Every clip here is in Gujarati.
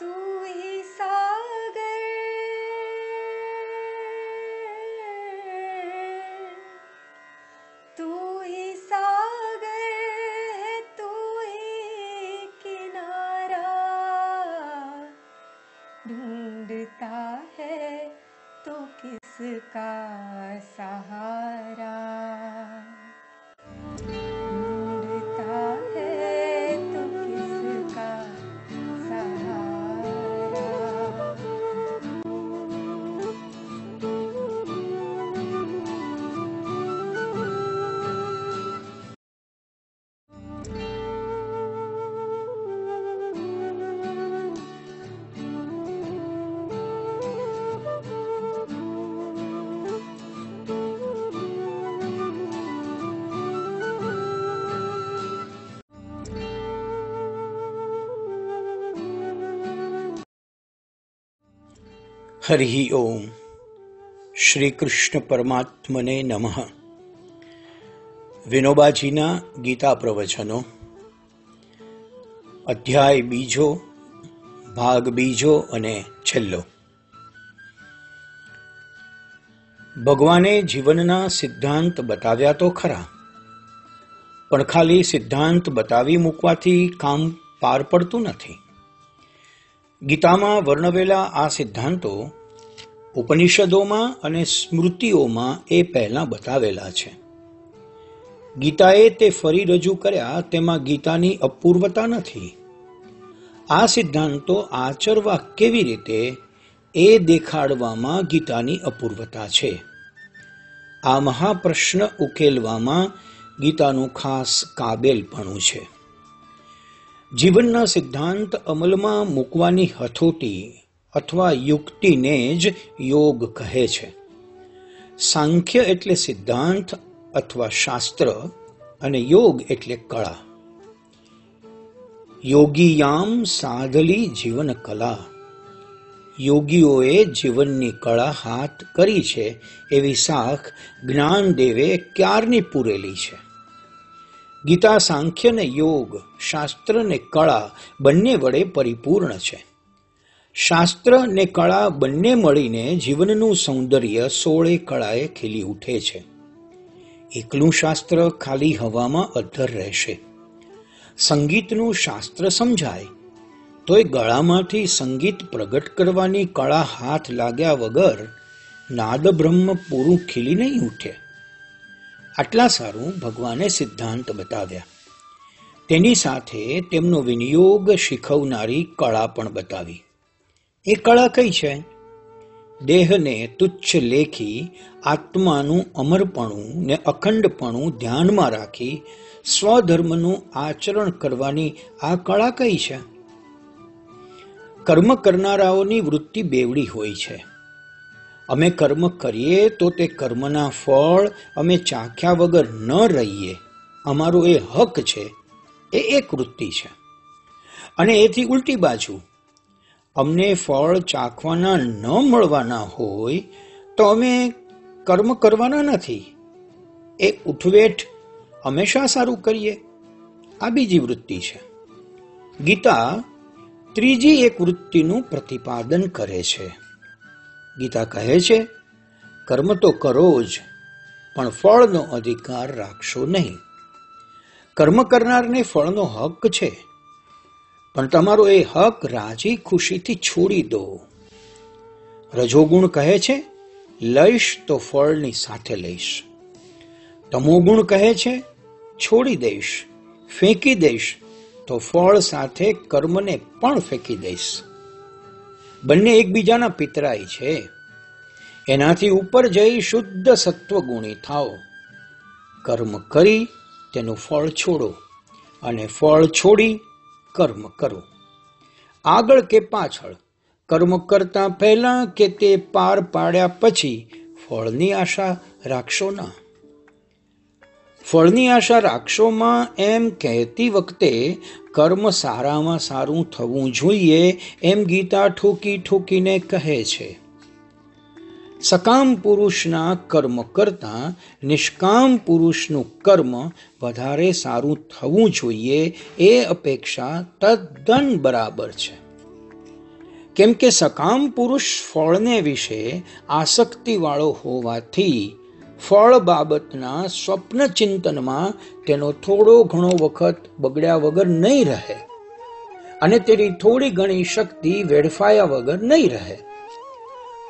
तू ही सागर હરિ ઓમ શ્રી કૃષ્ણ પરમાત્મને નમઃ વિનોબાજીના ગીતા પ્રવચનો અધ્યાય બીજો ભાગ બીજો અને છેલ્લો ભગવાને જીવનના સિદ્ધાંત બતાવ્યા તો ખરા પણ ખાલી સિદ્ધાંત બતાવી મૂકવાથી કામ પાર પડતું નથી ગીતામાં વર્ણવેલા આ સિદ્ધાંતો ઉપનિષદોમાં અને સ્મૃતિઓમાં એ પહેલા બતાવેલા છે. ગીતાએ તે ફરી રજૂ કર્યા તેમાં ગીતાની અપૂર્વતા નથી. આ સિદ્ધાંતો આચરવા કેવી રીતે એ દેખાડવામાં ગીતાની અપૂર્વતા છે. આ મહાપ્રશ્ન ઉકેલવામાં ગીતાનું ખાસ કાબેલપણું છે. જીવનના સિદ્ધાંત અમલમાં મૂકવાની હથોટી અથવા યુક્તિને જ યોગ કહે છે. સાંખ્ય એટલે સિદ્ધાંત અથવા શાસ્ત્ર અને યોગ એટલે કળા. યોગીયામ સાધલી જીવન કલા. યોગીઓએ જીવનની કળા હાથ કરી છે, એવી સાખ જ્ઞાનદેવે ક્યારની પૂરેલી છે? ગીતા સાંખ્ય ને યોગ, શાસ્ત્ર ને કળા બંને વડે પરિપૂર્ણ છે. શાસ્ત્ર ને કળા બંને મળીને જીવનનું સૌંદર્ય સોળે કળાએ ખીલી ઉઠે છે. એકલું શાસ્ત્ર ખાલી હવામાં અધ્ધર રહેશે. સંગીતનું શાસ્ત્ર સમજાય. તોય ગળામાંથી સંગીત પ્રગટ કરવાની કળા હાથ લાગ્યા વગર નાદ બ્રહ્મ પૂરું ખીલી નહીં ઉઠે. આટલા સારું ભગવાને સિદ્ધાંત બતાવ્યા. તેની સાથે તેમનો વિનિયોગ શીખવનારી કળા પણ બતાવી. એ કળા કઈ છે? દેહને તુચ્છ લેખી, આત્માનું અમરપણું ને અખંડપણું ધ્યાનમાં રાખી સ્વધર્મનું આચરણ કરવાની આ કળા કઈ છે? કર્મ કરનારાઓની વૃત્તિ બેવડી હોય છે. અમે કર્મ કરીએ તો તે કર્મના ફળ અમે ચાખ્યા વગર ન રહીએ. અમારો એ હક છે. એ એક વૃત્તિ છે. અને એથી ઉલટી બાજુ, અમને ફળ ચાખવાના ન મળવાના હોય તો અમે કર્મ કરવાના નથી. એ ઉઠવેઠ હંમેશા સારું કરીએ. આ બીજી વૃત્તિ છે. ગીતા ત્રીજી એક વૃત્તિનું પ્રતિપાદન કરે છે. ગીતા કહે છે, કર્મ તો કરો જ, પણ ફળનો અધિકાર રાખશો નહીં. કર્મ કરનારને ફળનો હક છે, પણ તમારો એ હક રાજી ખુશીથી છોડી દો. રજોગુણ કહે છે, લઈશ તો ફળની સાથે લઈશ. તમોગુણ કહે છે, છોડી દઈશ, ફેંકી દઈશ, તો ફળ સાથે કર્મને પણ ફેંકી દઈશ. બંને એકબીજાના પિતરાય છે. એનાથી ઉપર જઈ શુદ્ધ સત્વગુણી થાઓ. કર્મ કરી તેનું ફળ છોડો અને ફળ છોડી કર્મ કરો. આગળ કે પાછળ, કર્મ કરતા પહેલા કે તે પાર પાડ્યા પછી ફળની આશા રાખશો ના. ફળની આશા રાખશોમાં એમ કહેતી વખતે કર્મ સારામાં સારું થવું જોઈએ એમ ગીતા ઠોકી ઠોકીને કહે છે. સકામ પુરુષના કર્મ કરતાં નિષ્કામ પુરુષનું કર્મ વધારે સારું થવું જોઈએ એ અપેક્ષા તદ્દન બરાબર છે. કેમ કે સકામ પુરુષ ફળને વિશે આસક્તિવાળો હોવાથી ફળ બાબતના સ્વપ્ન ચિંતનમાં તેનો થોડો ઘણો વખત બગડ્યા વગર નહીં રહે અને તેની થોડી ઘણી શક્તિ વેડફાયા વગર નહીં રહે.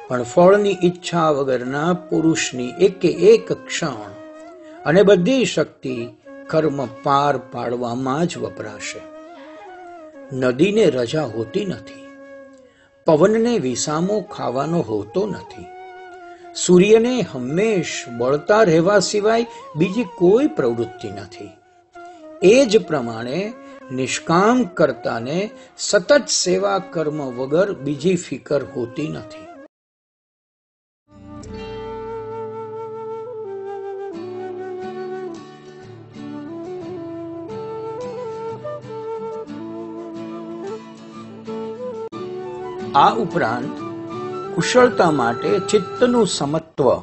પણ ફળની ઈચ્છા વગરના પુરુષની એકે એક ક્ષણ અને બધી શક્તિ કર્મ પાર પાડવામાં જ વપરાશે. નદીને રજા હોતી નથી. પવનને વિસામો ખાવાનો હોતો નથી. સૂર્યને હંમેશ બળતા રહેવા સિવાય બીજી કોઈ પ્રવૃત્તિ નથી. એ જ પ્રમાણે નિષ્કામ કરતાને સતત સેવા કર્મ વગર બીજી ફિકર હોતી નથી. આ ઉપરાંત કુશળતા માટે ચિત્તનું સમત્વ.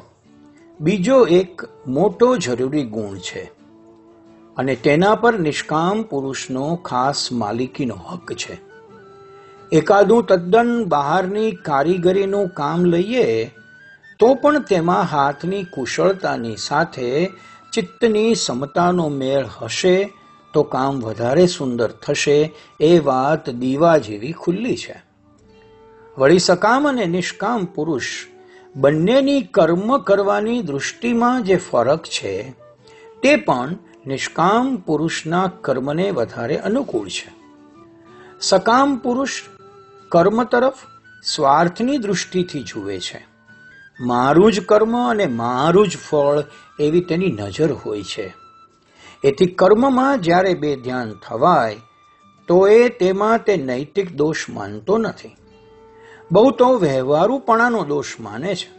બીજો એક મોટો જરૂરી ગુણ છે અને તેના પર નિષ્કામ પુરુષનો ખાસ માલિકીનો હક છે. એકાદું તદ્દન બહારની કારીગરીનું કામ લઈએ, તો પણ તેમાં હાથની કુશળતાની સાથે ચિત્તની સમતાનો મેળ હશે, તો કામ વધારે સુંદર થશે, એ વાત દીવા જેવી ખુલ્લી છે. વળી સકામ અને નિષ્કામ પુરુષ બંનેની કર્મ કરવાની દૃષ્ટિમાં જે ફરક છે, તે પણ નિષ્કામ પુરુષના કર્મને વધારે અનુકૂળ છે. સકામ પુરુષ કર્મ તરફ સ્વાર્થની દૃષ્ટિથી જુએ છે. મારું જ કર્મ અને મારું જ ફળ એવી તેની નજર હોય છે. એથી કર્મમાં જ્યારે બે ધ્યાન થવાય, તો એ તેમાં તે નૈતિક દોષ માનતો નથી. બહુ તો વ્યવહારુપણાનો દોષ માને છે.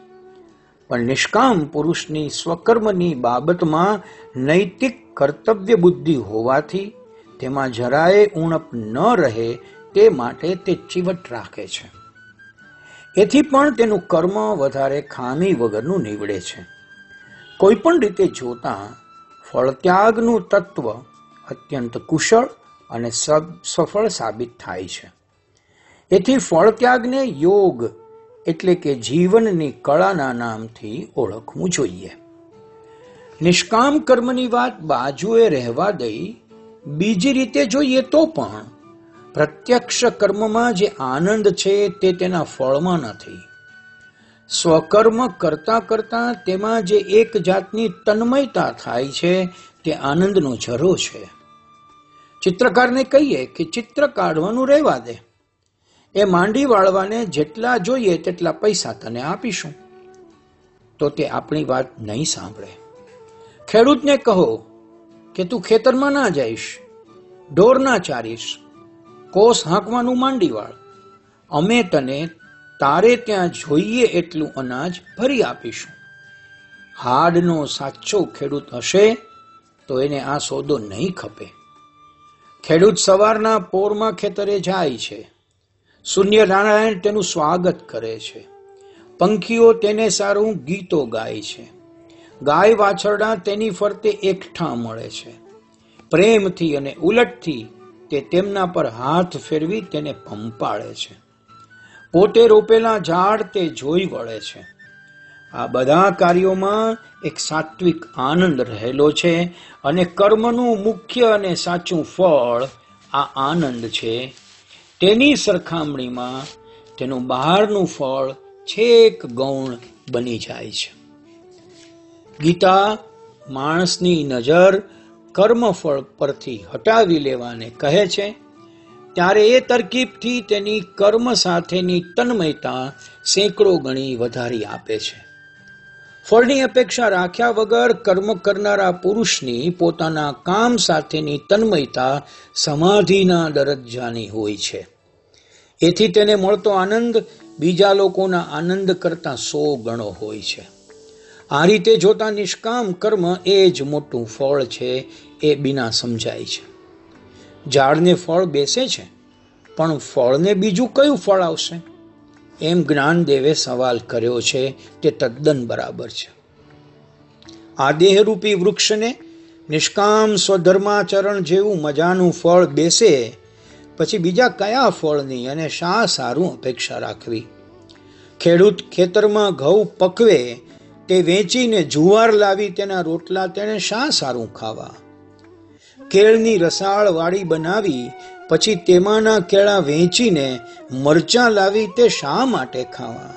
પણ નિષ્કામ પુરુષની સ્વકર્મની બાબતમાં નૈતિક કર્તવ્ય બુદ્ધિ હોવાથી તેમાં જરાય ઉણપ ન રહે તે માટે તે ચીવટ રાખે છે. એથી પણ તેનું કર્મ વધારે ખામી વગરનું નીવડે છે. કોઈ પણ રીતે જોતા ફળત્યાગનું તત્વ અત્યંત કુશળ અને સફળ સાબિત થાય છે. એથી ફળત્યાગને યોગ એટલે કે જીવનની કળાના નામથી ઓળખવું જોઈએ. નિષ્કામ કર્મની વાત બાજુએ રહેવા દઈ, બીજી રીતે જોઈએ તો પણ પ્રત્યક્ષ કર્મમાં જે આનંદ છે તે તેના ફળમાં નથી. સ્વકર્મ કરતા કરતા તેમાં જે એક જાતની તન્મયતા થાય છે તે આનંદનો ઝરો છે. ચિત્રકારને કહીએ કે ચિત્ર કાઢવાનું રહેવા દે. એ માંડી વાળવાને જેટલા જોઈએ તેટલા પૈસા તને આપીશું. તો તે આપણી વાત નહીં સાંભળે. ખેડૂતને કહો કે તું ખેતરમાં ના જઈશ, ઢોર ના ચારીશ, કોસ હાંકવાનું માંડી વાળ અમે તને તારે ત્યાં જોઈએ એટલું અનાજ ભરી આપીશું. હાડનો સાચો ખેડૂત હશે તો એને આ સોદો નહીં ખપે. ખેડૂત સવારના પોરમાં ખેતરે જાય છે. સૂર્યનારાયણ તેનું સ્વાગત કરે છે. પંખીઓ તેને સારું ગીતો ગાય છે. ગાય વાછરડા તેની ફરતે એકઠા મળે છે. પ્રેમથી અને ઉલટથી તે તેમના પર હાથ ફેરવી તેને પંપાળે છે. પોતે રોપેલા ઝાડ તે જોઈ વળે છે. આ બધા કાર્યોમાં એક સાત્વિક આનંદ રહેલો છે અને કર્મનું મુખ્ય અને સાચું ફળ આ આનંદ છે. તેની સરખામણીમાં તેનું બહારનું ફળ છેક ગૌણ બની જાય છે. ગીતા માણસની નજર કર્મફળ પરથી હટાવી લેવાને કહે છે, ત્યારે એ તરકીબથી તેની કર્મ સાથેની તન્મયતા સેંકડો ગણી વધારી આપે છે. ફળની અપેક્ષા રાખ્યા વગર કર્મ કરનારા પુરુષની પોતાના કામ સાથેની તન્મયતા સમાધિના દરજ્જાની હોય છે. એથી તેને મળતો આનંદ બીજા લોકોના આનંદ કરતા સો ગણો હોય છે. આ રીતે જોતા નિષ્કામ કર્મ એ જ મોટું ફળ છે એ બિના સમજાય છે. ઝાડને ફળ બેસે છે, પણ ફળને બીજું કયું ફળ આવશે? એમ જ્ઞાનદેવે સવાલ કર્યો છે તે તદ્દન બરાબર છે. આ દેહરૂપી વૃક્ષને નિષ્કામ સ્વધર્માચરણ જેવું મજાનું ફળ બેસે, પછી બીજા કયા ફળની અને શા સારું અપેક્ષા રાખવી? ખેડૂત ખેતરમાં ઘઉં પકવે, તે વેચીને જુવાર લાવી તેના રોટલા તેણે શા સારું ખાવા? કેળની રસાળ વાળી બનાવી પછી તેમાંના કેળા વેચીને મરચાં લાવી તે શા માટે ખાવા?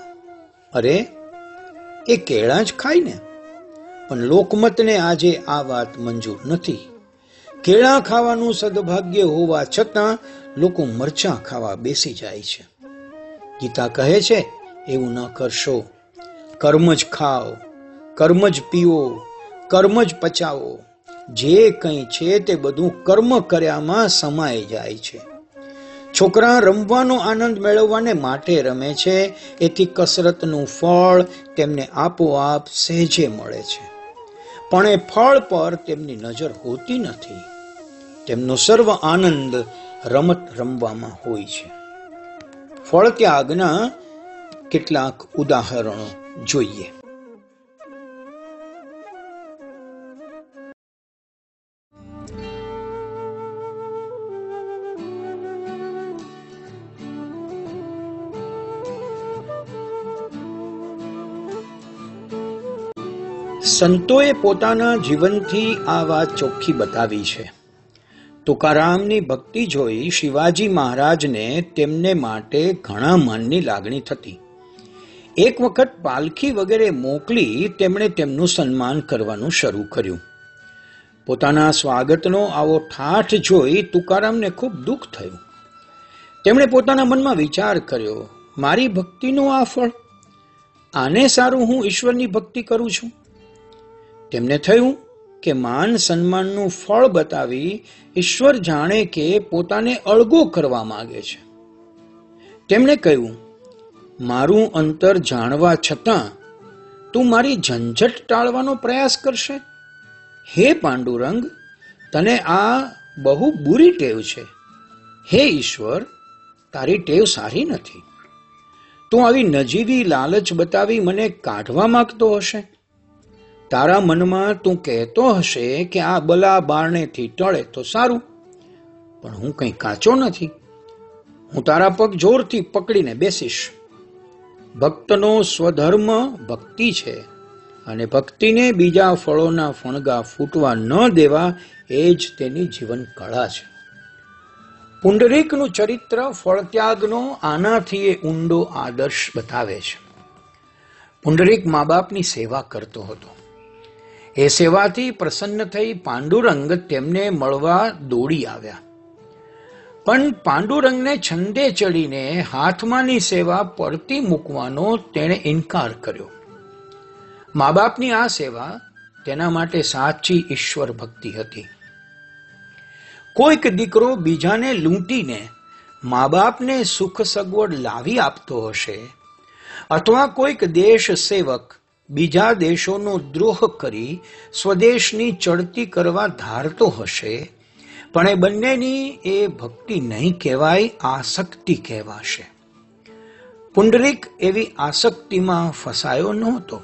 અરે, એ કેળા જ ખાય ને. પણ લોકમતને આજે આ વાત મંજૂર નથી. કેળા ખાવાનું સદભાગ્ય હોવા છતાં લોકો મરચાં ખાવા બેસી જાય છે. ગીતા કહે છે, એવું ન કરશો. કર્મ જ ખાઓ, કર્મ જ પીઓ, કર્મ જ પચાવો. જે કંઈ છે તે બધું કર્મ કર્યામાં સમાઈ જાય છે. છોકરા રમવાનો આનંદ મેળવવાને માટે રમે છે, એથી કસરતનું ફળ તેમને આપોઆપ સહેજે મળે છે. પણ એ ફળ પર તેમની નજર હોતી નથી. તેમનો સર્વ આનંદ રમત રમવામાં હોય છે. ફળ ત્યાગના કેટલાક ઉદાહરણો જોઈએ. સંતોએ પોતાના જીવનથી આ વાત ચોખ્ખી બતાવી છે. તુકારામની ભક્તિ જોઈ શિવાજી મહારાજને તેમને માટે ઘણા માનની લાગણી થતી. એક વખત પાલખી વગેરે મોકલી તેમણે તેમનું સન્માન કરવાનું શરૂ કર્યું. પોતાના સ્વાગતનો આવો ઠાઠ જોઈ તુકારામને ખૂબ દુઃખ થયું. તેમણે પોતાના મનમાં વિચાર કર્યો, મારી ભક્તિનું આ ફળ? આને સારું હું ઈશ્વરની ભક્તિ કરું છું? તેમને થયું કે માન સન્માનનું ફળ બતાવી ઈશ્વર જાણે કે પોતાને અળગો કરવા માંગે છે. તેમણે કહ્યું, મારું અંતર જાણવા છતાં તું મારી ઝંઝટ ટાળવાનો પ્રયાસ કરશે? હે પાંડુરંગ, તને આ બહુ બુરી ટેવ છે. હે ઈશ્વર, તારી ટેવ સારી નથી. તું આવી નજીવી લાલચ બતાવી મને કાઢવા માંગતો હશે. તારા મનમાં તું કહેતો હશે કે આ બલા બારણેથી ટળે તો સારું, પણ હું કંઈ કાચો નથી. હું તારા પગ જોરથી પકડીને બેસીશ. ભક્તનો સ્વધર્મ ભક્તિ છે અને ભક્તિને બીજા ફળોના ફણગા ફૂટવા ન દેવા એ જ તેની જીવન કળા છે. પુંડરીકનું ચરિત્ર ફળત્યાગનો આનાથી એ ઊંડો આદર્શ બતાવે છે. પુંડરીક મા બાપની સેવા કરતો હતો. એ સેવાથી પ્રસન્ન થઈ પાંડુરંગ તેમને મળવા દોડી આવ્યા. પણ પાંડુરંગને છંદે ચડીને હાથમાંની સેવા પડતી મૂકવાનો તેણે ઇનકાર કર્યો. મા બાપની આ સેવા તેના માટે સાચી ઈશ્વર ભક્તિ હતી. કોઈક દીકરો બીજાને લૂંટીને મા બાપને સુખ સગવડ લાવી આપતો હશે અથવા કોઈક દેશ સેવક બીજા દેશોનો દ્રોહ કરી સ્વદેશની ચડતી કરવા ધારતો હશે. પણ એ બંનેની એ ભક્તિ નહીં કહેવાય, આસક્તિ કહેવાશે. પુંડરીક એવી આસક્તિમાં ફસાયો નહોતો.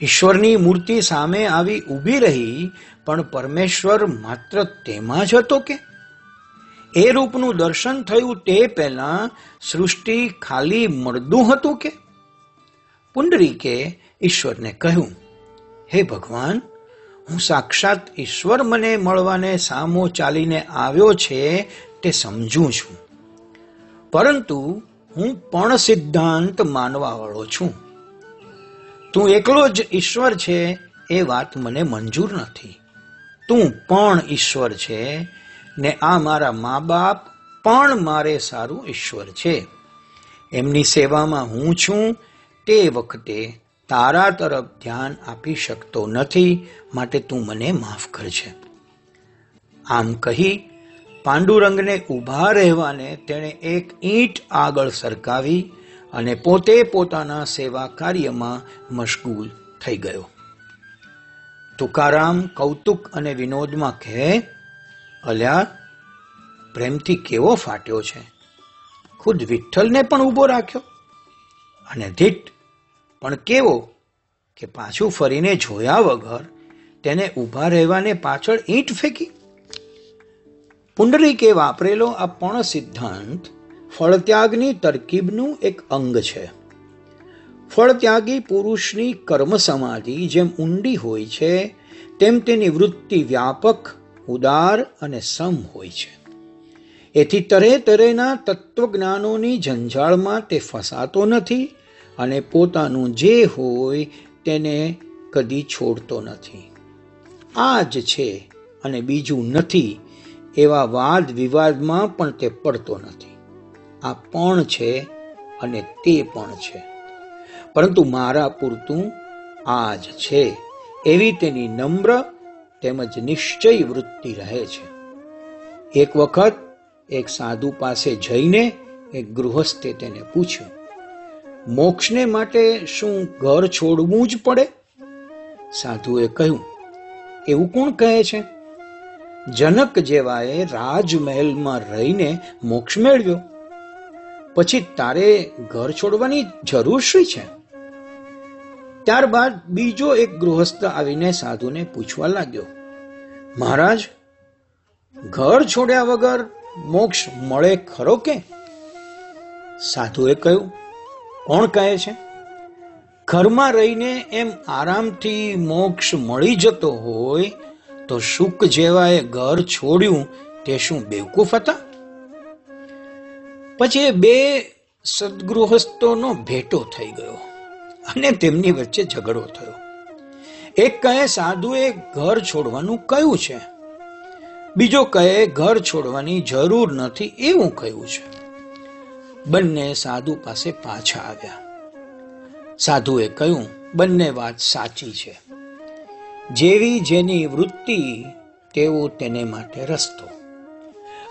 ઈશ્વરની મૂર્તિ સામે આવી ઊભી રહી, પણ પરમેશ્વર માત્ર તેમાં જ હતો કે? એ રૂપનું દર્શન થયું તે પહેલા સૃષ્ટિ ખાલી મળદું હતું કે? પુંડરીકે ઈશ્વરને કહ્યું, હે ભગવાન, હું સાક્ષાત ઈશ્વર મને મળવાને સામો ચાલીને આવ્યો છે તે સમજું છું. પરંતુ હું પણ સિદ્ધાંત માનવાવાળો છું. તું એકલો જ ઈશ્વર છે એ વાત મને મંજૂર નથી. તું પણ ઈશ્વર છે ને આ મારા મા બાપ પણ મારે સારું ઈશ્વર છે. એમની સેવામાં હું છું તે વખતે તારા તરફ ધ્યાન આપી શકતો નથી, માટે તું મને માફ કરજે. આમ કહી પાંડુરંગને ઊભા રહેવાને તેણે એક ઈંટ આગળ સરકાવી અને પોતે પોતાના સેવા કાર્યમાં મશગુલ થઈ ગયો. તુકારામ કૌતુક અને વિનોદમાં કહે, અલ્યા, પ્રેમથી કેવો ફાટ્યો છે? ખુદ વિઠ્ઠલને પણ ઊભો રાખ્યો? અને ધીટ પણ કેવો કે પાછું ફરીને જોયા વગર તેને ઊભા રહેવાને પાછળ ઈંટ ફેંકી. પુંડરીકે વાપરેલો આ પણ સિદ્ધાંત ફળત્યાગની તરકીબનું એક અંગ છે. ફળત્યાગી પુરુષની કર્મ સમાધિ જેમ ઊંડી હોય છે, તેમ તેની વૃત્તિ વ્યાપક, ઉદાર અને સમ હોય છે. એથી તરે તરેના તત્વજ્ઞાનોની ઝંઝાળમાં તે ફસાતો નથી અને પોતાનું જે હોય તેને કદી છોડતો નથી. આ જ છે અને બીજું નથી, એવા વાદ વિવાદમાં પણ તે પડતો નથી. આ પણ છે અને તે પણ છે. પરંતુ મારા પૂરતું આ જ છે. એવી તેની નમ્ર તેમજ નિશ્ચય વૃત્તિ રહે છે. એક વખત એક સાધુ પાસે જઈને એક ગૃહસ્થે તેને પૂછ્યું મોક્ષને માટે શું ઘર છોડવું જ પડે? સાધુએ કહ્યું, એવું કોણ કહે છે? જનક જેવાએ રાજમહેલમાં રહીને મોક્ષ મેળવ્યો. પછી તારે ઘર છોડવાની જરૂર શું છે? ત્યારબાદ બીજો એક ગૃહસ્થ આવીને સાધુને પૂછવા લાગ્યો, મહારાજ, ઘર છોડ્યા વગર મોક્ષ મળે ખરો કે? સાધુએ કહ્યું કોણ કહે છે? ઘરમાં રહીને એમ આરામથી મોક્ષ મળી જતો હોય તો શુક જેવાએ ઘર છોડ્યું તે શું બેવકૂફ હતા? પછી એ બે સદગૃહસ્થોનો ભેટો થઈ ગયો અને તેમની વચ્ચે ઝઘડો થયો. એક કહે, સાધુએ ઘર છોડવાનું કયું છે. બીજો કહે, ઘર છોડવાની જરૂર નથી એવું કહ્યું છે. બંને સાધુ પાસે પાછા આવ્યા. સાધુએ કહ્યું, બંને વાત સાચી છે. જેવી જેની વૃત્તિ, તેવો તેને માટે રસ્તો.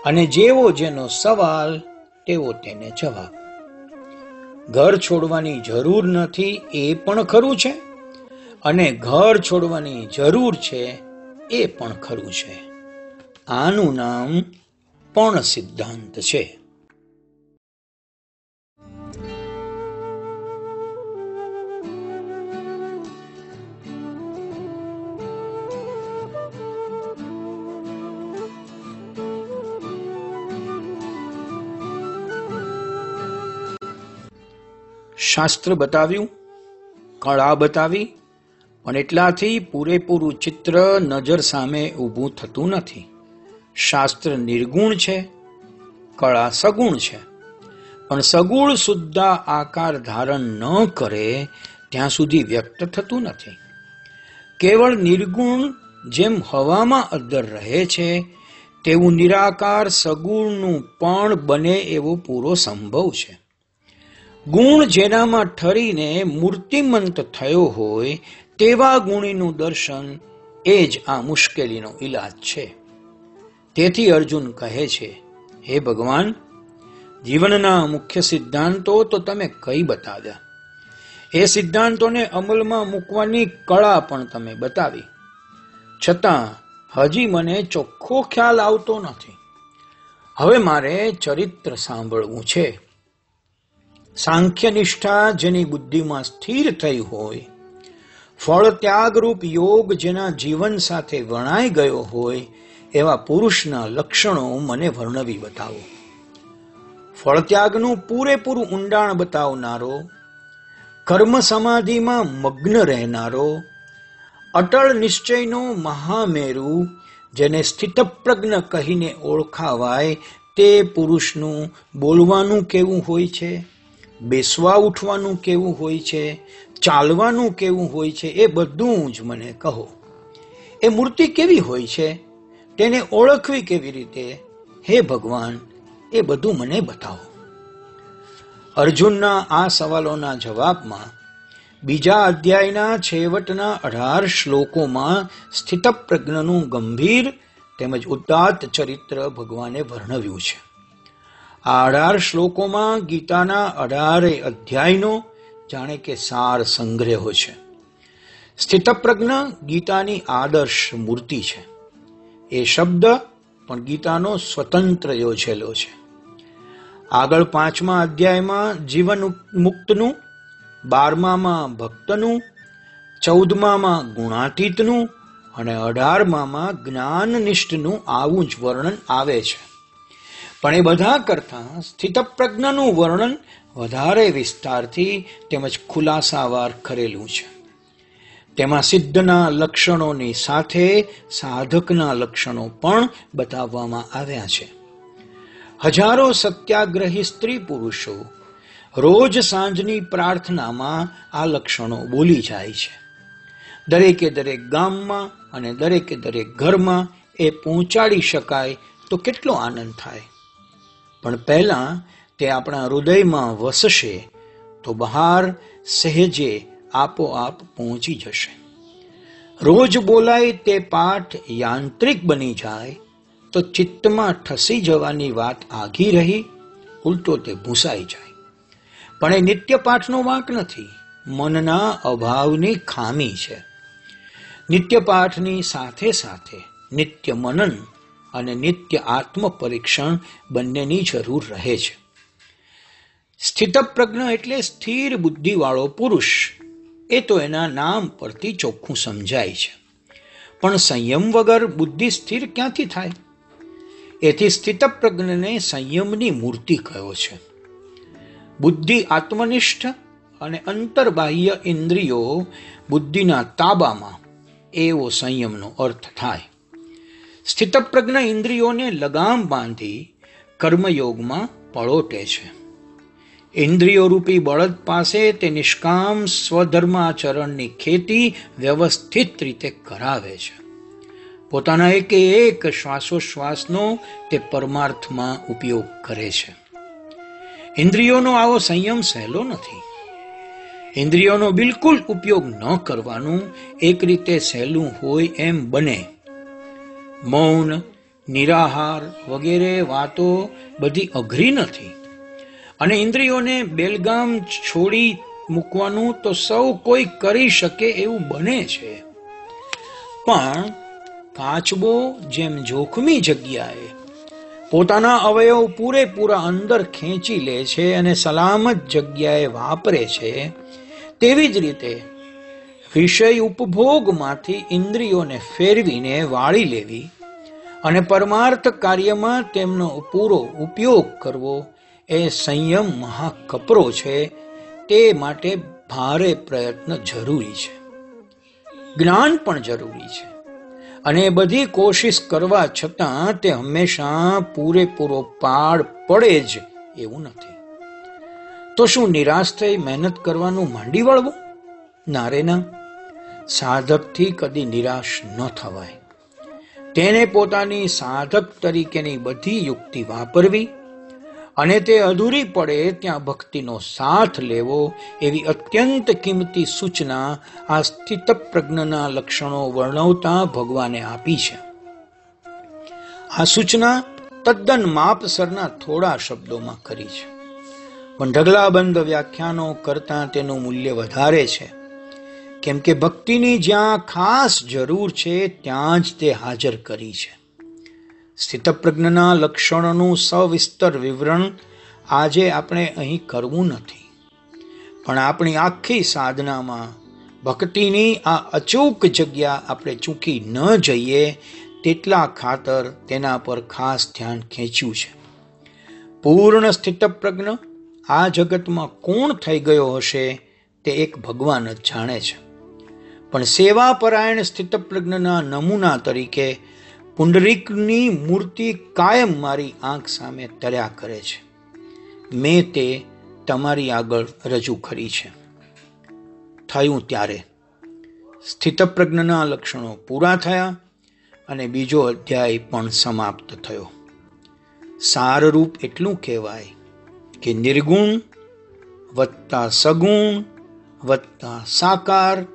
અને જેવો જેનો સવાલ, તેવો તેને જવાબ. ઘર છોડવાની જરૂર નથી, એ પણ ખરું છે. અને ઘર છોડવાની જરૂર છે, એ પણ ખરું છે. આનું નામ પણ સિદ્ધાંત છે. શાસ્ત્ર બતાવ્યું, કળા બતાવી, પણ એટલાથી પૂરેપૂરું ચિત્ર નજર સામે ઊભું થતું નથી. શાસ્ત્ર નિર્ગુણ છે, કળા સગુણ છે. પણ સગુણ સુદ્ધા આકાર ધારણ ન કરે, ત્યાં સુધી વ્યક્ત થતું નથી. કેવળ નિર્ગુણ જેમ હવામાં અદ્દર રહે છે, તેવું નિરાકાર સગુણનું પણ બને એવો પૂરો સંભવ છે. ગુણ જેનામાં ઠરીને મૂર્તિમંત થયો હોય, તેવા ગુણીનું દર્શન એ જ આ મુશ્કેલીનો ઈલાજ છે. તેથી અર્જુન કહે છે, હે ભગવાન, જીવનના મુખ્ય સિદ્ધાંતો તો તમે કઈ બતાવ્યા? એ સિદ્ધાંતોને અમલમાં મૂકવાની કળા પણ તમે બતાવી. છતાં હજી મને ચોખ્ખો ખ્યાલ આવતો નથી. હવે મારે ચરિત્ર સાંભળવું છે. સાંખ્ય નિષ્ઠા જેની બુદ્ધિમાં સ્થિર થઈ હોય ફળ ત્યાગરૂપ યોગ જેના જીવન સાથે વણાઈ ગયો હોય, એવા પુરુષના લક્ષણો મને વર્ણવી બતાવો. ફળત્યાગનું પૂરેપૂરું ઊંડાણ બતાવનારો, કર્મ સમાધિમાં મગ્ન રહેનારો, અટળ નિશ્ચયનો મહામેરુ જેને સ્થિતપ્રજ્ઞ કહીને ઓળખાવાય તે પુરુષનું બોલવાનું કેવું હોય છે? બેસવા ઉઠવાનું કેવું હોય છે, ચાલવાનું કેવું હોય છે, એ બધું જ મને કહો. એ મૂર્તિ કેવી હોય છે? તેને ઓળખવી કેવી રીતે? હે ભગવાન, એ બધું મને બતાવો. અર્જુનના આ સવાલોના જવાબમાં બીજા અધ્યાયના છેવટના અઢાર શ્લોકોમાં સ્થિતપ્રજ્ઞનું ગંભીર તેમજ ઉદાત્ત ચરિત્ર ભગવાને વર્ણવ્યું છે. આ અઢાર શ્લોકોમાં ગીતાના અઢારે અધ્યાયનો જાણે કે સાર સંગ્રહ છે. સ્થિતપ્રજ્ઞ ગીતાની આદર્શ મૂર્તિ છે. એ શબ્દ પણ ગીતાનો સ્વતંત્ર યોજેલો છે. આગળ પાંચમા અધ્યાયમાં જીવન મુક્તનું બારમામાં ભક્તનું, ચૌદમામાં ગુણાતીતનું અને અઢારમામાં જ્ઞાનનિષ્ઠનું આવું જ વર્ણન આવે છે. પણ એ બધા કરતાં સ્થિતપ્રજ્ઞનું વર્ણન વધારે વિસ્તારથી તેમજ ખુલાસાવાર કરેલું છે. તેમાં સિદ્ધના લક્ષણોની સાથે સાધકના લક્ષણો પણ બતાવવામાં આવ્યા છે. હજારો સત્યાગ્રહી સ્ત્રી પુરુષો રોજ સાંજની પ્રાર્થનામાં આ લક્ષણો બોલી જાય છે. દરેકે દરેક ગામમાં અને દરેકે દરેક ઘરમાં એ પહોંચાડી શકાય તો કેટલો આનંદ થાય. પણ પહેલા તે આપણા હૃદયમાં વસશે તો બહાર સહેજે આપોઆપ પહોંચી જશે. રોજ બોલાય તે પાઠ યાંત્રિક બની જાય તો ચિત્તમાં ઠસી જવાની વાત આઘી રહી, ઉલટો તે ભૂસાઈ જાય. પણ એ નિત્ય પાઠનો વાંક નથી, મનના અભાવની ખામી છે. નિત્ય પાઠની સાથે સાથે નિત્ય મનન અને નિત્ય આત્મ પરીક્ષણ બંનેની જરૂર રહે છે. સ્થિતપ્રજ્ઞ એટલે સ્થિર બુદ્ધિવાળો પુરુષ. એ તો એના નામ પરથી ચોખ્ખું સમજાય છે. પણ સંયમ વગર બુદ્ધિ સ્થિર ક્યાંથી થાય? એથી સ્થિતપ્રજ્ઞને સંયમની મૂર્તિ કયો છે. બુદ્ધિ આત્મનિષ્ઠ અને અંતર્બાહ્ય ઇન્દ્રિયો બુદ્ધિના તાબામાં એવો સંયમનો અર્થ થાય. સ્થિતપ્રજ્ઞ ઇન્દ્રિયોને લગામ બાંધી કર્મયોગમાં પળોટે છે. ઇન્દ્રિયો રૂપી બળદ પાસે તે નિષ્કામ સ્વધર્માચરણની ખેતી વ્યવસ્થિત રીતે કરાવે છે. પોતાના એક એક શ્વાસોશ્વાસનો તે પરમાર્થમાં ઉપયોગ કરે છે. ઇન્દ્રિયોનો આવો સંયમ સહેલો નથી. ઇન્દ્રિયોનો બિલકુલ ઉપયોગ ન કરવાનું એક રીતે સહેલું હોય એમ બને મૌન, નિરાહાર વગેરે વાતો બધી અઘરી નથી. અને ઇન્દ્રિયોને બેલગામ છોડી મૂકવાનું તો સૌ કોઈ કરી શકે એવું બને છે. પણ કાચબો જેમ જોખમી જગ્યાએ પોતાના અવયવ પૂરેપૂરા અંદર ખેંચી લે છે અને સલામત જગ્યાએ વાપરે છે, તેવી જ રીતે વિષય ઉપભોગમાંથી ઇન્દ્રિયોને ફેરવીને વાળી લેવી અને પરમાર્થ કાર્યમાં તેમનો પૂરો ઉપયોગ કરવો એ સંયમ મહાકપરો છે. તે માટે ભારે પ્રયત્ન જરૂરી છે. જ્ઞાન પણ જરૂરી છે. અને બધી કોશિશ કરવા છતાં તે હંમેશા પૂરેપૂરો પાડ પડે જ એવું નથી. તો શું નિરાશ થઈ મહેનત કરવાનું માંડી વળવું? ના રે ના. સાધકથી કદી નિરાશ ન થવાય. તેને પોતાની સાધક તરીકેની બધી યુક્તિ વાપરવી અને તે અધૂરી પડે ત્યાં ભક્તિનો સાથ લેવો એવી અત્યંત કિંમતી સૂચના આ સ્થિત પ્રજ્ઞના લક્ષણો વર્ણવતા ભગવાને આપી છે. આ સૂચના તદ્દન માપસરના થોડા શબ્દોમાં કરી છે. પણ ઢગલાબંધ વ્યાખ્યાનો કરતા તેનું મૂલ્ય વધારે છે. કેમ કે ભક્તિની જ્યાં ખાસ જરૂર છે, ત્યાં જ તે હાજર કરી છે. સ્થિતપ્રજ્ઞના લક્ષણોનું સવિસ્તર વિવરણ આજે આપણે અહીં કરવું નથી. પણ આપણી આખી સાધનામાં ભક્તિની આ અચૂક જગ્યા આપણે ચૂકી ન જઈએ, તેટલા ખાતર તેના પર ખાસ ધ્યાન ખેંચ્યું છે. પૂર્ણ સ્થિતપ્રજ્ઞ આ જગતમાં કોણ થઈ ગયો હશે, તે એક ભગવાન જ જાણે છે. પણ સેવા પરાયણ સ્થિતપ્રજ્ઞના નમૂના તરીકે પુંડરીકની મૂર્તિ કાયમ મારી આંખ સામે તર્યા કરે છે. મેં તે તમારી આગળ રજૂ કરી છે. થયું ત્યારે સ્થિતપ્રજ્ઞના લક્ષણો પૂરા થયા અને બીજો અધ્યાય પણ સમાપ્ત થયો. સારરૂપ એટલું કહેવાય કે નિર્ગુણ વત્તા સગુણ વત્તા સાકાર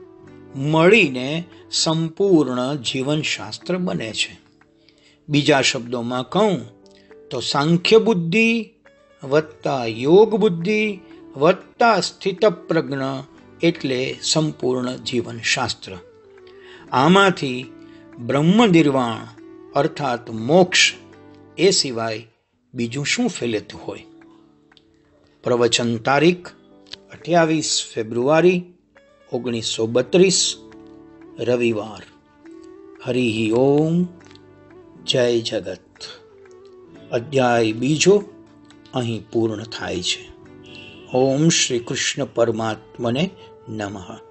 મળીને સંપૂર્ણ જીવનશાસ્ત્ર બને છે. બીજા શબ્દોમાં કહું તો સાંખ્ય બુદ્ધિ વત્તા યોગ બુદ્ધિ વત્તા સ્થિત પ્રજ્ઞ એટલે સંપૂર્ણ જીવનશાસ્ત્ર. આમાંથી બ્રહ્મ નિર્વાણ અર્થાત મોક્ષ એ સિવાય બીજું શું ફેલેતું હોય? પ્રવચન તારીખ અઠ્યાવીસ ફેબ્રુઆરી ઓગણીસો બત્રીસ રવિવાર. હરિ ઓમ, જય જગત. અધ્યાય બીજો અહીં પૂર્ણ થાય છે. ઓમ શ્રી કૃષ્ણ પરમાત્મને નમઃ.